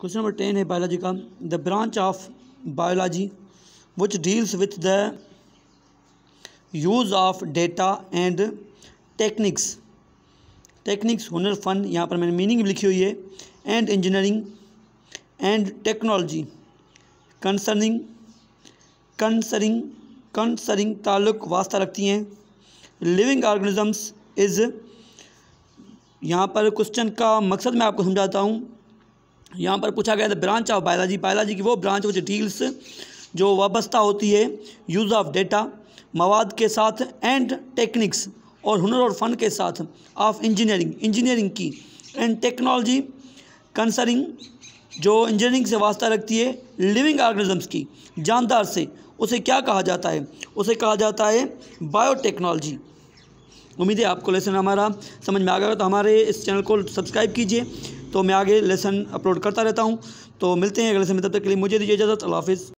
Question number ten है biology का. The branch of biology which deals with the use of data and techniques techniques हुनर फन यहाँ पर मैंने मीनिंग भी लिखी हुई है. And engineering and technology concerning concerning concerning ताल्लुक वास्ता रखती हैं. लिविंग ऑर्गेनिजम्स इज़ यहाँ पर क्वेश्चन का मकसद मैं आपको समझाता हूँ. यहाँ पर पूछा गया था ब्रांच ऑफ़ बायोलॉजी बायोलॉजी की वो ब्रांच जो डील्स जो वाबस्ता होती है यूज़ ऑफ़ डेटा मवाद के साथ एंड टेक्निक्स और हुनर और फ़न के साथ ऑफ़ इंजीनियरिंग इंजीनियरिंग की एंड टेक्नोलॉजी कंसरिंग जो इंजीनियरिंग से वास्ता रखती है लिविंग ऑर्गेनिजम्स की, जानदार से, उसे क्या कहा जाता है? उसे कहा जाता है बायोटेक्नोलॉजी उम्मीद है आपको लेसन हमारा समझ में आ गया तो हमारे इस चैनल को सब्सक्राइब कीजिए। तो मैं आगे लेसन अपलोड करता रहता हूँ। तो मिलते हैं अगले समय तब तक के लिए मुझे दीजिए इजाज़त, अल्लाह हाफिज़।